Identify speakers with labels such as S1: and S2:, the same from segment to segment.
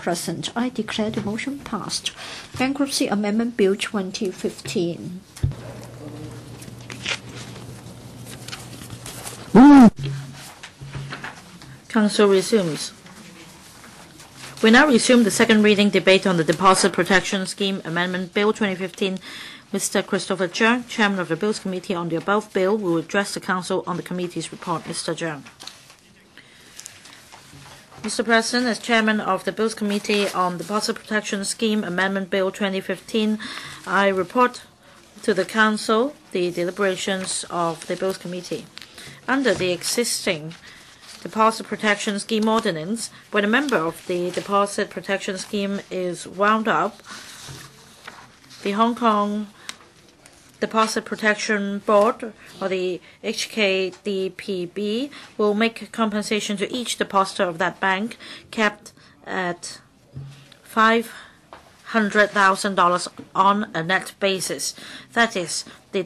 S1: present. I declare the motion passed. Bankruptcy Amendment Bill 2015.
S2: Council resumes. We now resume the second reading debate on the Deposit Protection Scheme Amendment Bill 2015. Mr. Christopher Cheung, Chairman of the Bills Committee on the above bill, will address the Council on the committee's report. Mr. Cheung. Mr. President, as Chairman of the Bills Committee on the Deposit Protection Scheme Amendment Bill 2015, I report to the Council the deliberations of the Bills Committee. Under the existing Deposit Protection Scheme Ordinance, when a member of the Deposit Protection Scheme is wound up, the Hong Kong Deposit Protection Board, or the HKDPB, will make compensation to each depositor of that bank capped at $500,000 on a net basis. That is, the,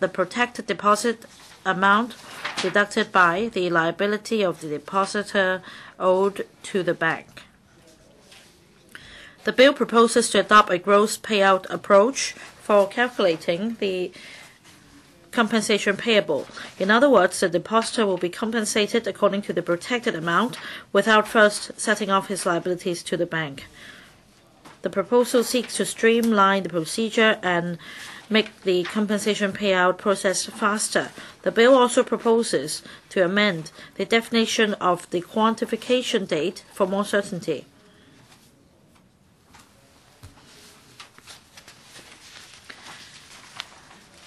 S2: the protected deposit amount deducted by the liability of the depositor owed to the bank. The bill proposes to adopt a gross payout approach for calculating the compensation payable. In other words, the depositor will be compensated according to the protected amount without first setting off his liabilities to the bank. The proposal seeks to streamline the procedure and make the compensation payout process faster. The bill also proposes to amend the definition of the quantification date for more certainty.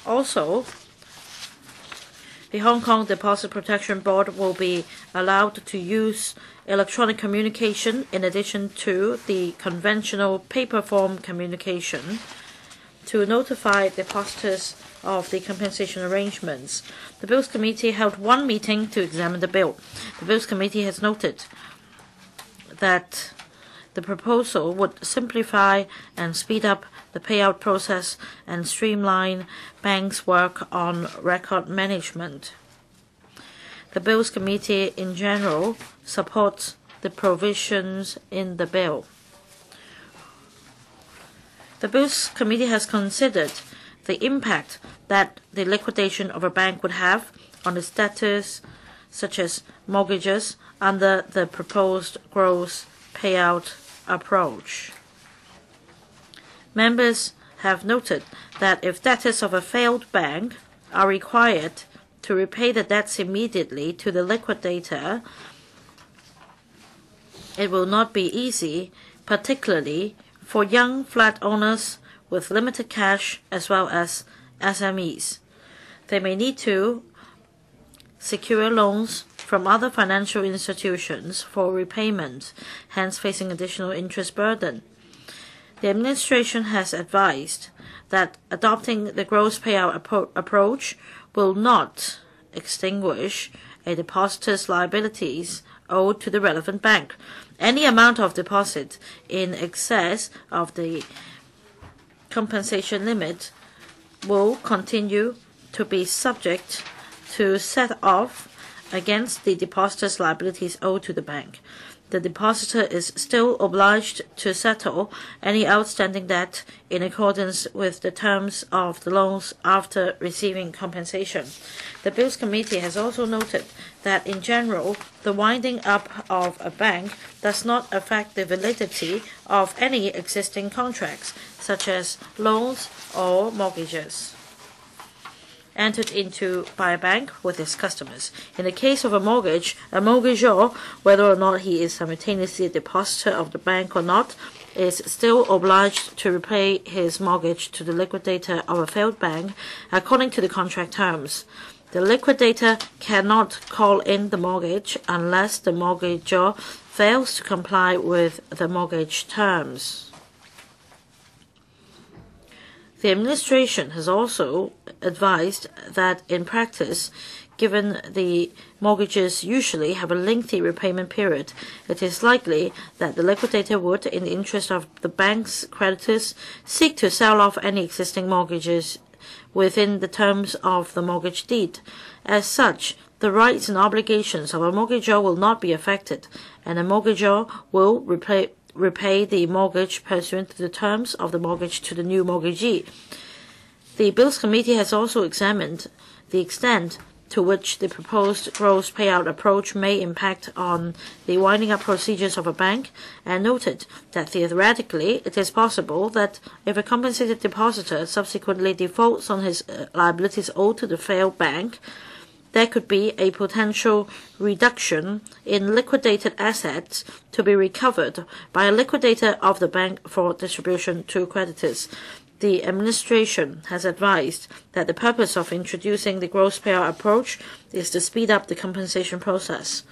S2: Also, the Hong Kong Deposit Protection Board will be allowed to use electronic communication in addition to the conventional paper form communication to notify depositors of the compensation arrangements. The Bills Committee held one meeting to examine the bill. The Bills Committee has noted that the proposal would simplify and speed up the payout process and streamline banks' work on record management. The Bills Committee in general supports the provisions in the bill. The Bills Committee has considered the impact that the liquidation of a bank would have on the status, such as mortgages, under the proposed gross payout approach. Members have noted that if debtors of a failed bank are required to repay the debts immediately to the liquidator, it will not be easy, particularly for young flat owners with limited cash as well as SMEs. They may need to secure loans from other financial institutions for repayment, hence facing additional interest burden. The administration has advised that adopting the gross payout appro approach will not extinguish a depositor's liabilities owed to the relevant bank. Any amount of deposit in excess of the compensation limit will continue to be subject to set off against the depositor's liabilities owed to the bank. The depositor is still obliged to settle any outstanding debt in accordance with the terms of the loans after receiving compensation. The Bills Committee has also noted that in general, the winding up of a bank does not affect the validity of any existing contracts, such as loans or mortgages entered into by a bank with its customers. In the case of a mortgage, a mortgagor, whether or not he is simultaneously a depositor of the bank or not, is still obliged to repay his mortgage to the liquidator of a failed bank according to the contract terms. The liquidator cannot call in the mortgage unless the mortgagor fails to comply with the mortgage terms. The administration has also advised that in practice, given the mortgages usually have a lengthy repayment period, it is likely that the liquidator would, in the interest of the bank's creditors, seek to sell off any existing mortgages within the terms of the mortgage deed. As such, the rights and obligations of a mortgagor will not be affected, and a mortgagor will repay, repay the mortgage pursuant to the terms of the mortgage to the new mortgagee. The Bills Committee has also examined the extent to which the proposed gross payout approach may impact on the winding up procedures of a bank, and noted that theoretically it is possible that if a compensated depositor subsequently defaults on his uh, liabilities owed to the failed bank, there could be a potential reduction in liquidated assets to be recovered by a liquidator of the bank for distribution to creditors the administration has advised that the purpose of introducing the gross payout approach is to speed up the compensation process.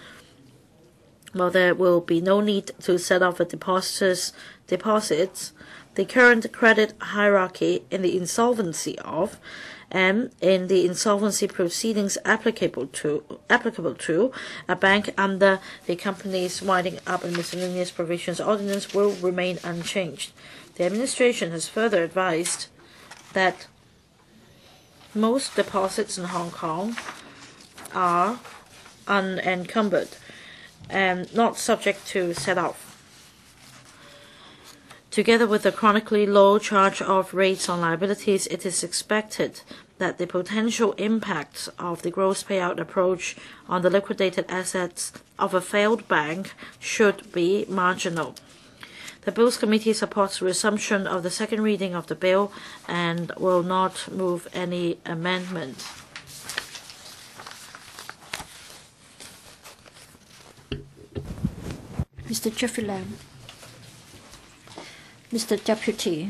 S2: While there will be no need to set off a depositor's deposits, the current credit hierarchy in the insolvency of and in the insolvency proceedings applicable to applicable to a bank under the company's winding up and miscellaneous provisions ordinance will remain unchanged. The administration has further advised that most deposits in Hong Kong are unencumbered and not subject to set off. Together with the chronically low charge of rates on liabilities, it is expected that the potential impact of the gross payout approach on the liquidated assets of a failed bank should be marginal. The Bills Committee supports resumption of the second reading of the bill and will not move any amendment.
S1: Mr. Jeffrey Lam. Mr. Deputy,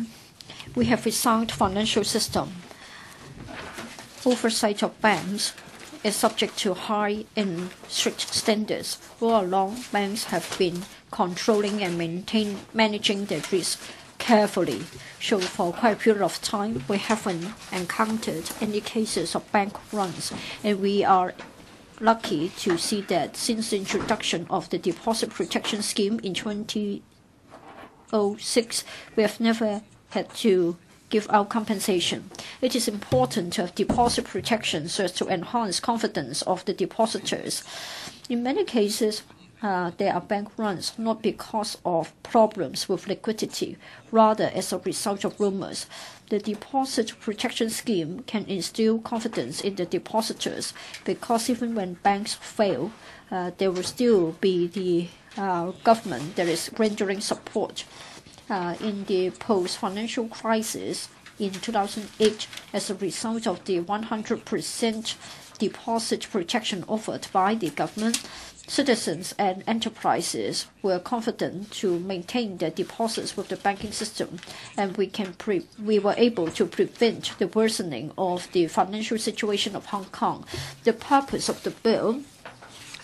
S1: we have a sound financial system. Oversight of banks is subject to high and strict standards. All along, banks have been controlling and maintain, managing their risk carefully. So for quite a period of time, we haven't encountered any cases of bank runs, and we are lucky to see that since the introduction of the deposit protection scheme in 2006, we have never had to give out compensation. It is important to have deposit protection so as to enhance confidence of the depositors. In many cases, uh, there are bank runs not because of problems with liquidity, rather as a result of rumors. The deposit protection scheme can instill confidence in the depositors because even when banks fail, uh, there will still be the government that is rendering support uh, in the post-financial crisis in 2008 as a result of the 100% deposit protection offered by the government. Citizens and enterprises were confident to maintain their deposits with the banking system, and we can we were able to prevent the worsening of the financial situation of Hong Kong. The purpose of the bill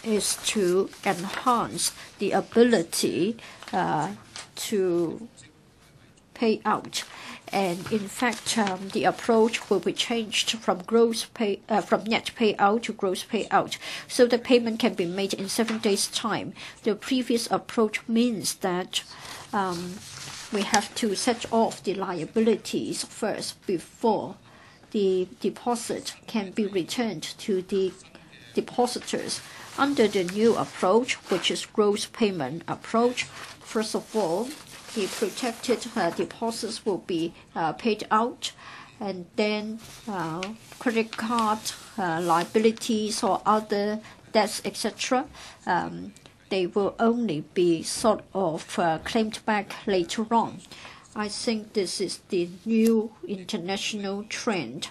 S1: is to enhance the ability uh, to pay out. And in fact, um, the approach will be changed from gross pay uh, from net payout to gross payout, so the payment can be made in seven days' time. The previous approach means that um, we have to set off the liabilities first before the deposit can be returned to the depositors. Under the new approach, which is gross payment approach, first of all, the protected uh, deposits will be uh, paid out, and then uh, credit card liabilities or other debts, etc., um, they will only be sort of claimed back later on. I think this is the new international trend,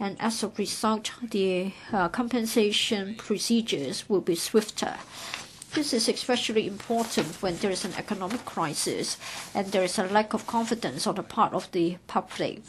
S1: and as a result, the compensation procedures will be swifter. This is especially important when there is an economic crisis and there is a lack of confidence on the part of the public.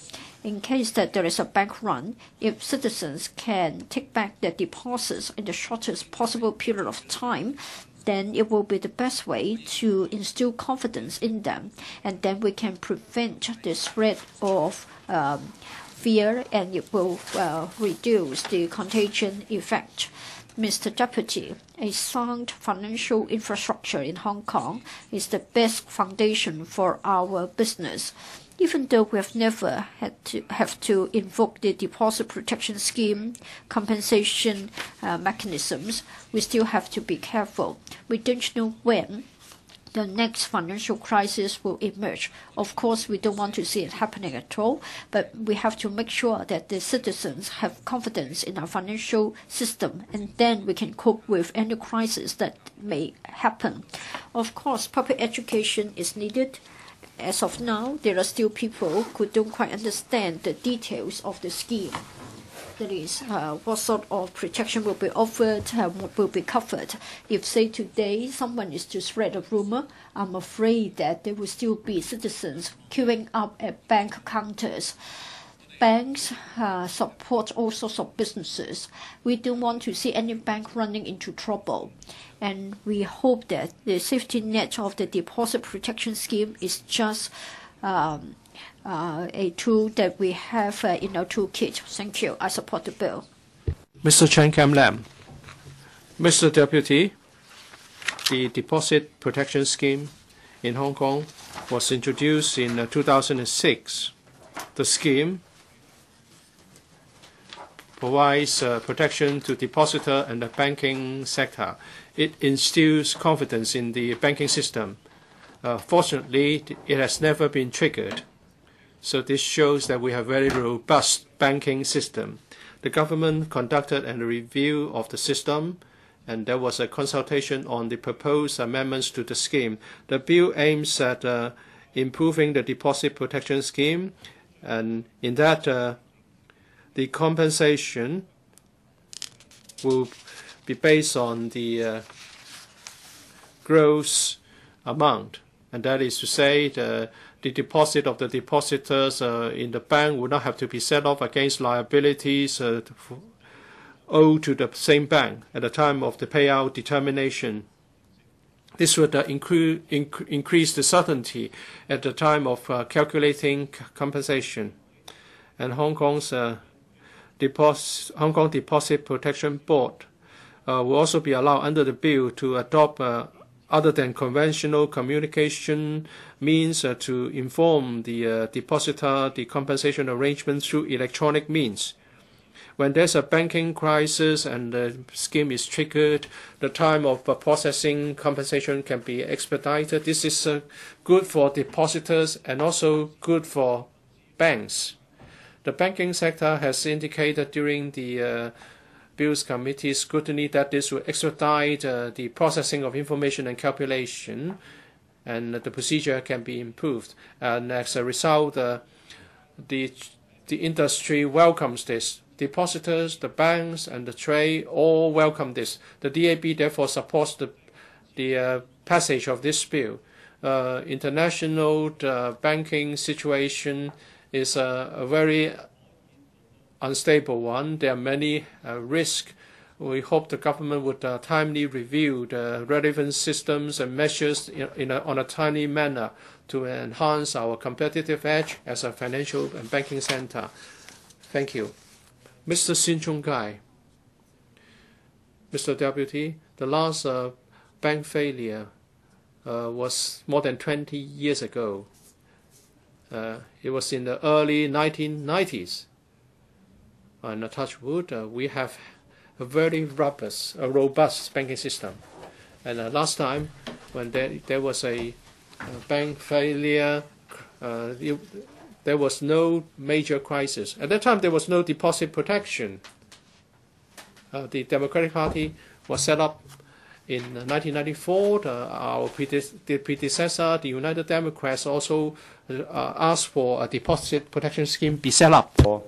S1: In case that there is a bank run, if citizens can take back their deposits in the shortest possible period of time, then it will be the best way to instill confidence in them, and then we can prevent the spread of um, fear, and it will uh, reduce the contagion effect. Mr. Deputy, a sound financial infrastructure in Hong Kong is the best foundation for our business. Even though we have never had to have to invoke the deposit protection scheme compensation uh, mechanisms, we still have to be careful. We don't know when the next financial crisis will emerge. Of course, we don't want to see it happening at all, but we have to make sure that the citizens have confidence in our financial system, and then we can cope with any crisis that may happen. Of course, public education is needed. As of now, there are still people who don't quite understand the details of the scheme that is, uh, what sort of protection will be offered, uh, what will be covered. If, say, today someone is to spread a rumor, I'm afraid that there will still be citizens queuing up at bank counters. Banks uh, support all sorts of businesses. We don't want to see any bank running into trouble. And we hope that the safety net of the deposit protection scheme is just a tool that we have uh, in our toolkit. Thank you. I support the bill.
S3: Mr. Chan Kam Lam. Mr. Deputy, the Deposit Protection Scheme in Hong Kong was introduced in uh, 2006. The scheme provides uh, protection to depositor and the banking sector. It instills confidence in the banking system. Uh, fortunately, it has never been triggered. So this shows that we have a very robust banking system. The government conducted a review of the system, and there was a consultation on the proposed amendments to the scheme. The bill aims at uh, improving the deposit protection scheme, and in that, uh, the compensation will be based on the uh, gross amount, and that is to say, the the deposit of the depositors uh, in the bank would not have to be set off against liabilities uh, owed to the same bank at the time of the payout determination. This would uh, inc increase the certainty at the time of uh, calculating compensation. And Hong Kong's uh, Hong Kong Deposit Protection Board uh, will also be allowed under the bill to adopt other than conventional communication means uh, to inform the uh, depositor the compensation arrangement through electronic means. When there's a banking crisis and the scheme is triggered, the time of uh, processing compensation can be expedited. This is uh, good for depositors and also good for banks. The banking sector has indicated during the uh, Bills Committee scrutiny that this will expedite uh, the processing of information and calculation, and the procedure can be improved. And as a result, uh, the the industry welcomes this. Depositors, the banks, and the trade all welcome this. The DAB therefore supports the the uh, passage of this bill. Uh, international uh, banking situation is a, a very unstable one. There are many uh, risks. We hope the government would uh, timely review the relevant systems and measures in, in a, on a timely manner to enhance our competitive edge as a financial and banking center. Thank you. Mr. Sin Chung Kai. Mr. Deputy, the last uh, bank failure uh, was more than 20 years ago. Uh, it was in the early 1990s and touch wood, uh, we have a very robust, a robust banking system. And uh, last time, when there, there was a, a bank failure, uh, it, there was no major crisis. At that time, there was no deposit protection. Uh, the Democratic Party was set up in 1994. our the predecessor, the United Democrats, also uh, asked for a deposit protection scheme be set up.
S1: Um,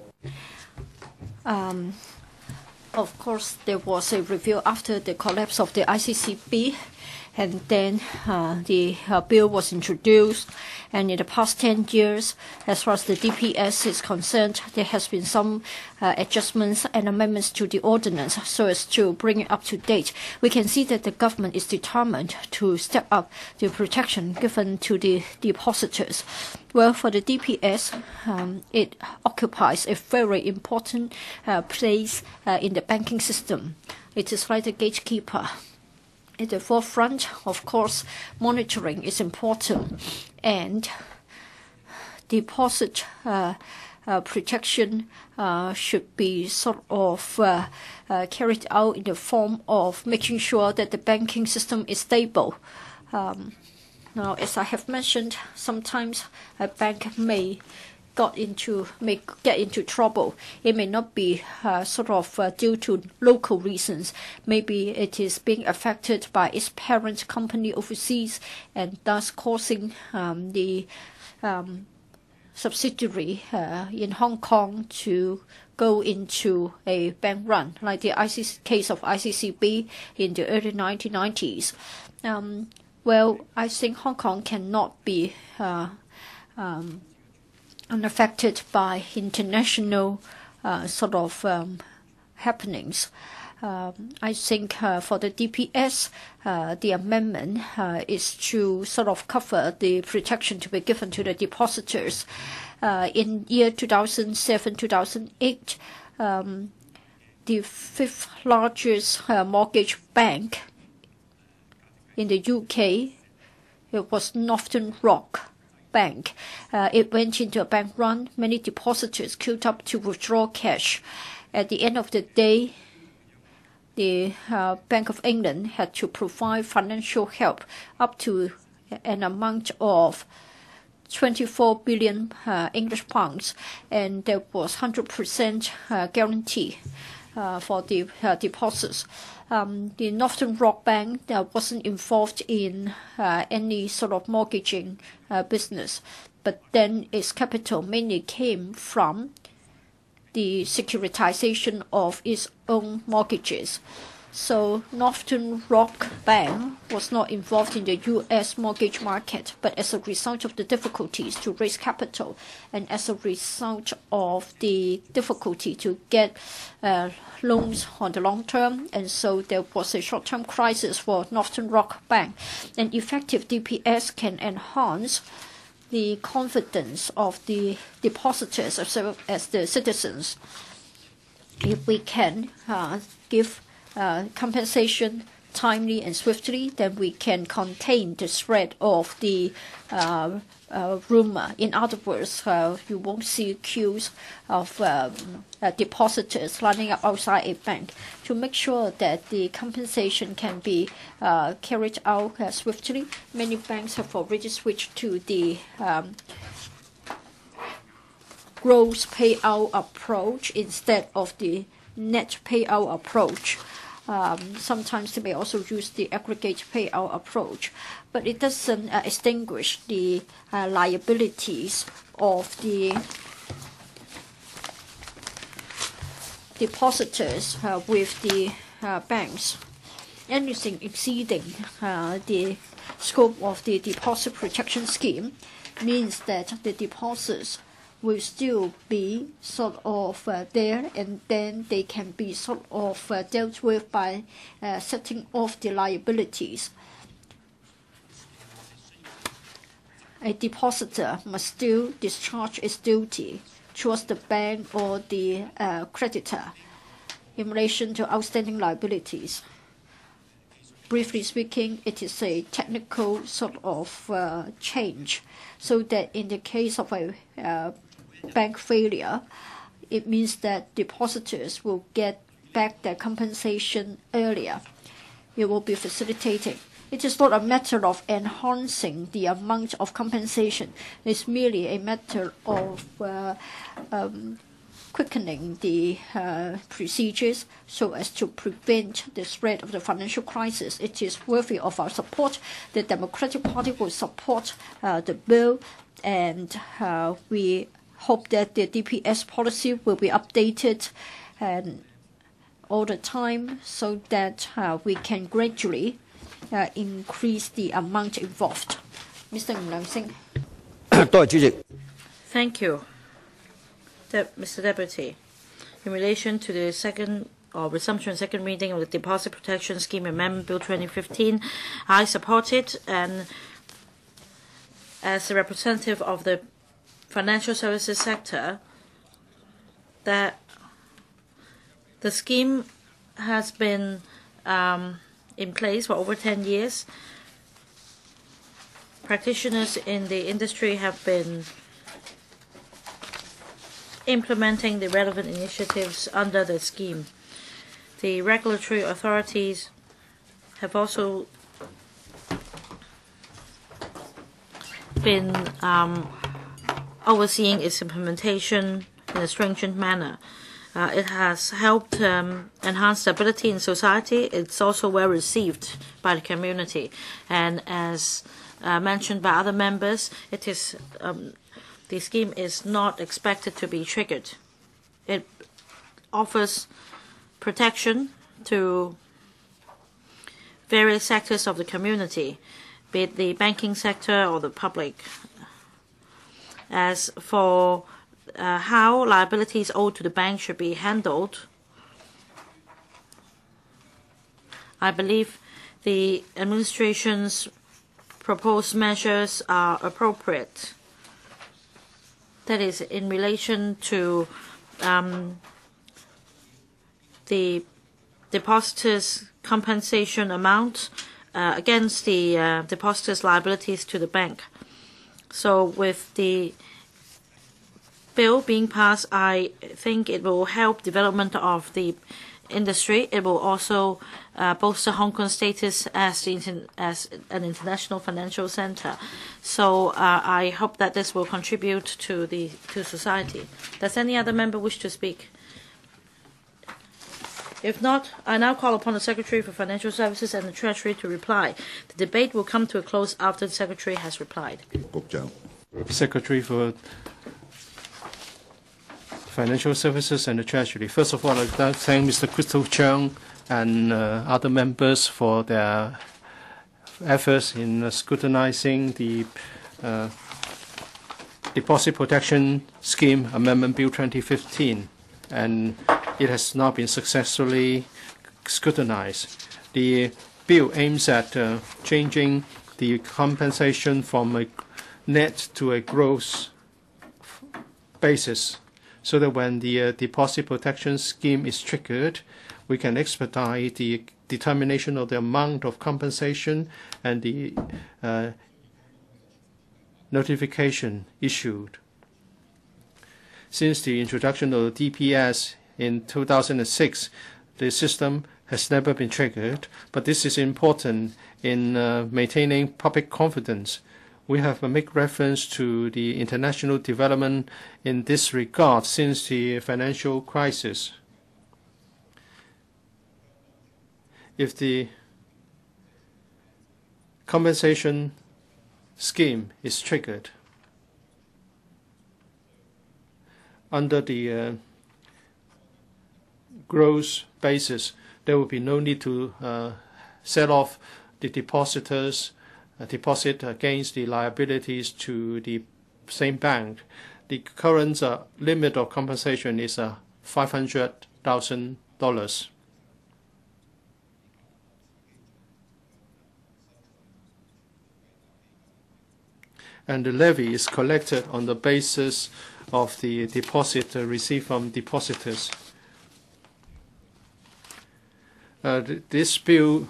S1: Um, of course, there was a review after the collapse of the ICCB, and then uh, the uh, bill was introduced. And in the past 10 years, as far as the DPS is concerned, there has been some uh, adjustments and amendments to the ordinance so as to bring it up to date. We can see that the government is determined to step up the protection given to the depositors. Well, for the DPS, um, it occupies a very important uh, place uh, in the banking system. It is like the gatekeeper at the forefront. Of course, monitoring is important, and deposit uh, uh, protection uh, should be sort of carried out in the form of making sure that the banking system is stable. Um, Now, as I have mentioned, sometimes a bank may got into may get into trouble. It may not be uh, sort of uh, due to local reasons. Maybe it is being affected by its parent company overseas, and thus causing um, the um, subsidiary uh, in Hong Kong to go into a bank run, like the ICC, case of ICCB in the early 1990s. Um, well, I think Hong Kong cannot be uh, um, unaffected by international uh, sort of um, happenings. Um, I think uh, for the DPS, uh, the amendment is to sort of cover the protection to be given to the depositors. In year 2007, 2008, um, the fifth largest mortgage bank in the UK, it was Northern Rock Bank. Uh, it went into a bank run. Many depositors queued up to withdraw cash. At the end of the day, the uh, Bank of England had to provide financial help up to an amount of 24 billion uh, English pounds, and there was 100% uh, guarantee for the uh, deposits. Um, the Northern Rock Bank wasn't involved in uh, any sort of mortgaging uh, business, but then its capital mainly came from the securitization of its own mortgages. So Northern Rock Bank was not involved in the U.S. mortgage market, but as a result of the difficulties to raise capital and as a result of the difficulty to get uh, loans on the long term, and so there was a short-term crisis for Northern Rock Bank. An effective DPS can enhance the confidence of the depositors as as the citizens if we can uh, give compensation timely and swiftly, then we can contain the spread of the uh, uh, rumor. In other words, uh, you won't see queues of um, uh, depositors lining up outside a bank. To make sure that the compensation can be uh, carried out uh, swiftly, many banks have already switched to the um, gross payout approach instead of the net payout approach. Um, sometimes they may also use the aggregate payout approach, but it doesn't uh, extinguish the uh, liabilities of the depositors uh, with the uh, banks. Anything exceeding uh, the scope of the deposit protection scheme means that the deposits will still be sort of uh, there, and then they can be sort of uh, dealt with by uh, setting off the liabilities. A depositor must still discharge its duty towards the bank or the uh, creditor in relation to outstanding liabilities. Briefly speaking, it is a technical sort of uh, change, so that in the case of a uh, bank failure, it means that depositors will get back their compensation earlier. It will be facilitating. It is not a matter of enhancing the amount of compensation. It's merely a matter of uh, um, quickening the uh, procedures so as to prevent the spread of the financial crisis. It is worthy of our support. The Democratic Party will support uh, the bill, and uh, we hope that the DPS policy will be updated and all the time so that uh, we can gradually uh, increase the amount involved. Mr. Ng
S2: Thank you, De Mr. Deputy. In relation to the second or resumption second reading of the Deposit Protection Scheme Amendment Bill 2015, I support it and as a representative of the financial services sector that the scheme has been um, in place for over 10 years. Practitioners in the industry have been implementing the relevant initiatives under the scheme. The regulatory authorities have also been um, overseeing its implementation in a stringent manner. Uh, it has helped um, enhance stability in society. It's also well received by the community. And as uh, mentioned by other members, it is um, the scheme is not expected to be triggered. It offers protection to various sectors of the community, be it the banking sector or the public. As for uh, how liabilities owed to the bank should be handled, I believe the administration's proposed measures are appropriate. That is, in relation to um, the depositors' compensation amount uh, against the uh, depositors' liabilities to the bank. So, with the bill being passed, I think it will help development of the industry. It will also uh, bolster Hong Kong's status as, as an international financial center. So uh, I hope that this will contribute to the to society. Does any other member wish to speak? If not, I now call upon the Secretary for Financial Services and the Treasury to reply. The debate will come to a close after the Secretary has replied.
S3: Secretary for Financial Services and the Treasury. First of all, I'd like to thank Mr. Christopher Cheung and uh, other members for their efforts in uh, scrutinizing the uh, Deposit Protection Scheme Amendment Bill 2015, and it has not been successfully scrutinized. The bill aims at uh, changing the compensation from a net to a gross basis so that when the uh, deposit protection scheme is triggered, we can expedite the determination of the amount of compensation and the uh, notification issued. Since the introduction of the DPS in 2006, the system has never been triggered, but this is important in uh, maintaining public confidence we have made reference to the international development in this regard since the financial crisis. If the compensation scheme is triggered under the uh, gross basis, there will be no need to uh, set off the depositors deposit against the liabilities to the same bank. The current uh, limit of compensation is uh, $500,000. And the levy is collected on the basis of the deposit uh, received from depositors. Uh, this bill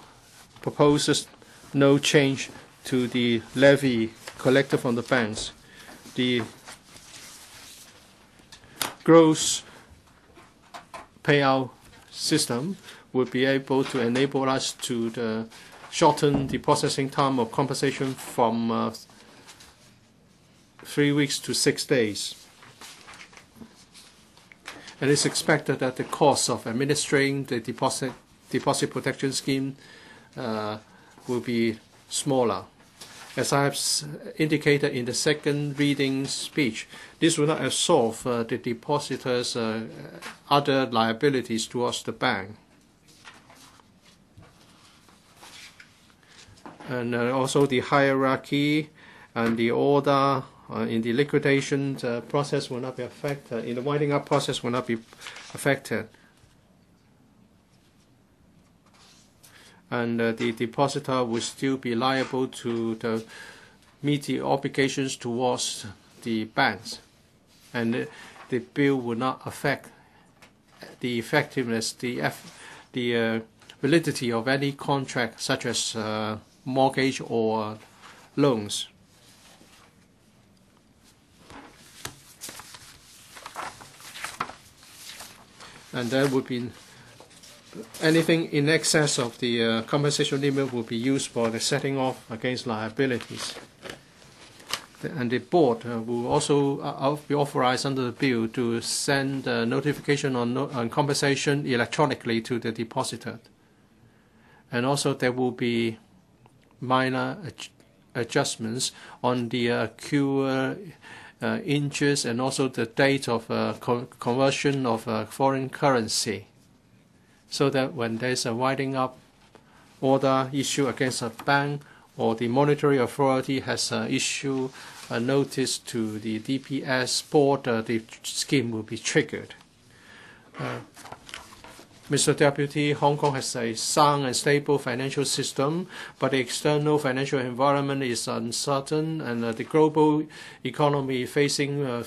S3: proposes no change to the levy collected from the banks, the gross payout system would be able to enable us to the shorten the processing time of compensation from uh, three weeks to six days. And it's expected that the cost of administering the deposit deposit protection scheme uh, will be smaller. As I have indicated in the second reading speech, this will not absorb uh, the depositors' uh, other liabilities towards the bank. And also the hierarchy and the order in the liquidation process will not be affected, in the winding up process will not be affected. And uh, the depositor will still be liable to the, meet the obligations towards the banks, and the bill will not affect the effectiveness, the the uh, validity of any contract, such as uh, mortgage or loans. And that would be anything in excess of the uh, compensation limit will be used for the setting off against liabilities. and the board uh, will also uh, be authorized under the bill to send notification on, no, on compensation electronically to the depositor. And also there will be minor ad adjustments on the uh, cure uh, interest and also the date of uh, co conversion of uh, foreign currency so that when there's a winding up order issue against a bank or the monetary authority has uh, issued a notice to the DPS board, uh, the scheme will be triggered. Uh, Mr. Deputy, Hong Kong has a sound and stable financial system, but the external financial environment is uncertain, and uh, the global economy facing uh,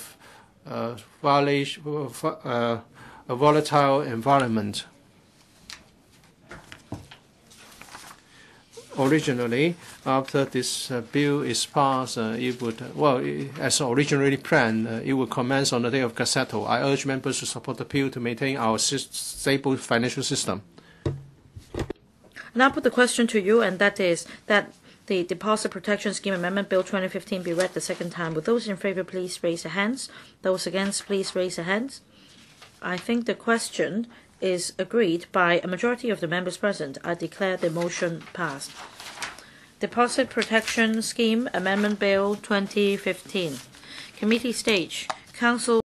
S3: uh, a volatile environment. Originally, after this uh, bill is passed, uh, it would, well, it, as originally planned, uh, it would commence on the day of gazettal. I urge members to support the bill to maintain our stable financial system.
S2: Now I put the question to you, and that is that the Deposit Protection Scheme Amendment Bill 2015 be read the second time. Would those in favor please raise their hands? Those against, please raise their hands. I think the question is agreed by a majority of the members present. I declare the motion passed. Deposit Protection Scheme Amendment Bill 2015. Committee stage. Council